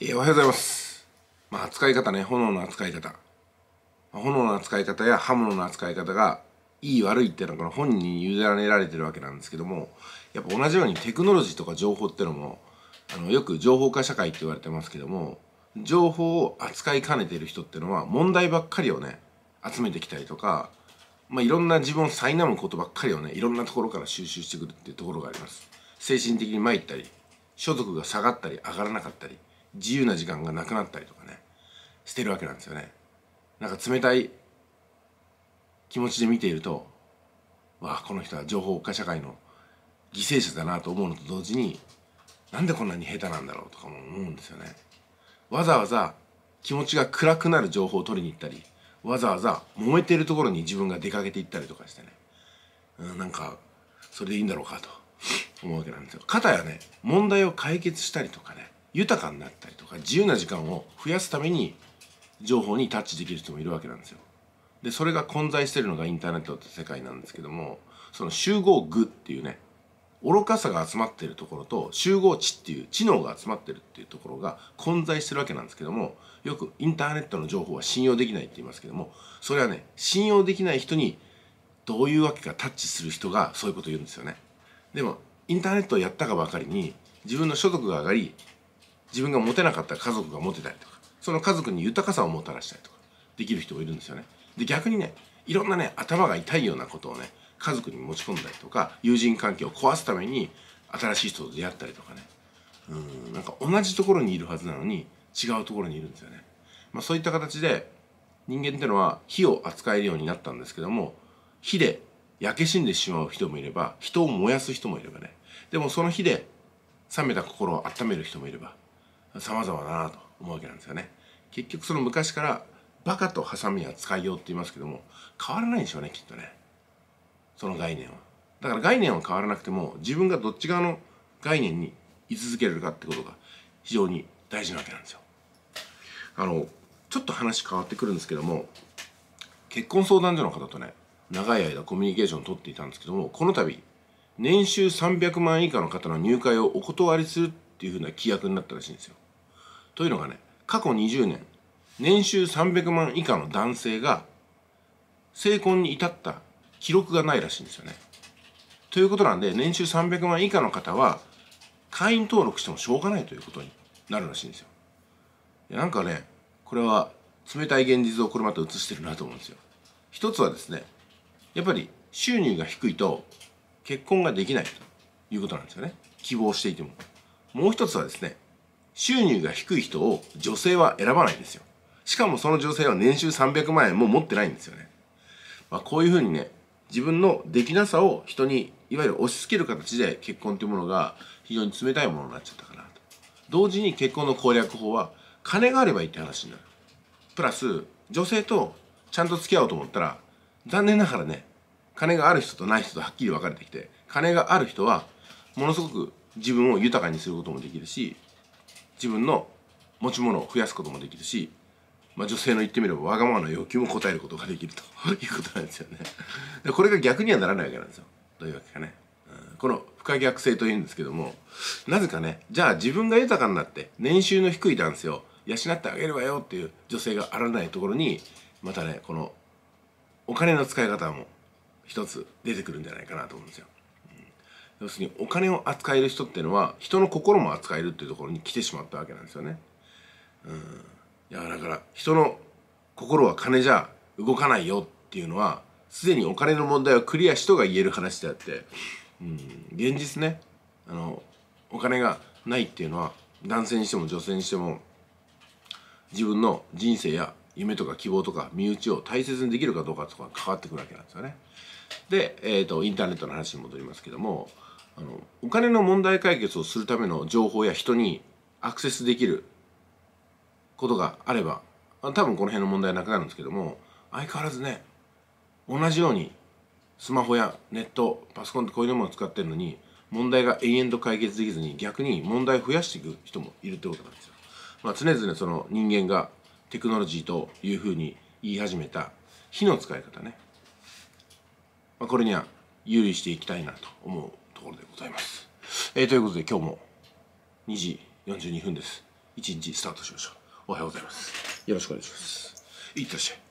えーおはようございます。まあ、扱い方ね、炎の扱い方。炎の扱い方や刃物の扱い方がいい悪いっていうのはこの本人に委ねられてるわけなんですけども、やっぱ同じようにテクノロジーとか情報っていうのも、あの、よく情報化社会って言われてますけども、情報を扱いかねてる人っていうのは問題ばっかりをね、集めてきたりとか、まあ、いろんな自分を苛むことばっかりをね、いろんなところから収集してくるっていうところがあります。精神的に参ったり、所得が下がったり上がらなかったり、自由な時間がなくなったりとかね、してるわけなんですよね。なんか冷たい気持ちで見ていると、わあ、この人は情報化社会の犠牲者だなと思うのと同時に、なんでこんなに下手なんだろうとかも思うんですよね。わざわざ気持ちが暗くなる情報を取りに行ったり、わざわざ揉めてるところに自分が出かけていったりとかしてね、うん、なんか、それでいいんだろうかと思うわけなんですよ。かたやね、問題を解決したりとか、豊かになったりとか、自由な時間を増やすために、情報にタッチできる人もいるわけなんですよ。で、それが混在してるのがインターネットって世界なんですけども、その集合具っていうね、愚かさが集まってるところと集合値っていう知能が集まってるっていうところが混在してるわけなんですけどもよくインターネットの情報は信用できないって言いますけどもそれはね信用できない人にどういうわけかタッチする人がそういうこと言うんですよねでもインターネットをやったかばかりに自分の所得が上がり自分が持てなかった家族が持てたりとかその家族に豊かさをもたらしたりとかできる人もいるんですよね。で逆にねいろんなね頭が痛いようなことをね家族に持ち込んだりとか友人関係を壊すために新しい人と出会ったりとかね。うんなんか同じところにいるはずなのに違うところにいるんですよね、まあ、そういった形で人間ってのは火を扱えるようになったんですけども火で焼け死んでしまう人もいれば人を燃やす人もいればね。でもその火で冷めた心を温める人もいれば様々だなと思うわけなんですよね。結局その昔からバカとハサミは使いようって言いますけども変わらないんでしょうねきっとね。その概念は。だから概念は変わらなくても自分がどっち側の概念に居続けるかってことが非常に大事なわけなんですよ。あのちょっと話変わってくるんですけども結婚相談所の方とね長い間コミュニケーションを取っていたんですけどもこの度年収300万以下の方の入会をお断りするっていうふうな規約になったらしいんですよ。というのがね過去20年年収300万以下の男性が成婚に至った記録がないらしいんですよね。ということなんで年収300万以下の方は会員登録してもしょうがないということになるらしいんですよ。なんかねこれは冷たい現実をこれまた映してるなと思うんですよ。一つはですねやっぱり収入が低いと結婚ができないということなんですよね。希望していても。もう一つはですね収入が低い人を女性は選ばないんですよ。しかもその女性は年収300万円も持ってないんですよね。まあ、こういうふうにね自分のできなさを人にいわゆる押し付ける形で結婚というものが非常に冷たいものになっちゃったかなと同時に結婚の攻略法は金があればいいって話になるプラス女性とちゃんと付き合おうと思ったら残念ながらね金がある人とない人とはっきり分かれてきて金がある人はものすごく自分を豊かにすることもできるし自分の持ち物を増やすこともできるしまあ、女性の言ってみればわがままの要求も応えることができると いうことなんですよね。でこれが逆にはならないわけなんですよ。どういうわけかね。うんこの不可逆性というんですけどもなぜかねじゃあ自分が豊かになって年収の低い男性を養ってあげるわよっていう女性があらないところにまたねこのお金の使い方も一つ出てくるんじゃないかなと思うんですよ。要するにお金を扱える人っていうのは人の心も扱えるっていうところに来てしまったわけなんですよね。うんいやだから人の心は金じゃ動かないよっていうのはすでにお金の問題をクリアしとが言える話であって、うん、現実ねあのお金がないっていうのは男性にしても女性にしても自分の人生や夢とか希望とか身内を大切にできるかどうかとか関わってくるわけなんですよね。で、えー、とインターネットの話に戻りますけどもあのお金の問題解決をするための情報や人にアクセスできることがあれば多分この辺の問題はなくなるんですけども相変わらずね同じようにスマホやネットパソコンってこういうものを使ってるのに問題が延々と解決できずに逆に問題を増やしていく人もいるってことなんですよ。まあ、常々その人間がテクノロジーというふうに言い始めた火の使い方ね、まあ、これには有利していきたいなと思うところでございます。えーということで今日も2時42分です。一日スタートしましょうおはようございますよろしくお願いしますいってらっしゃい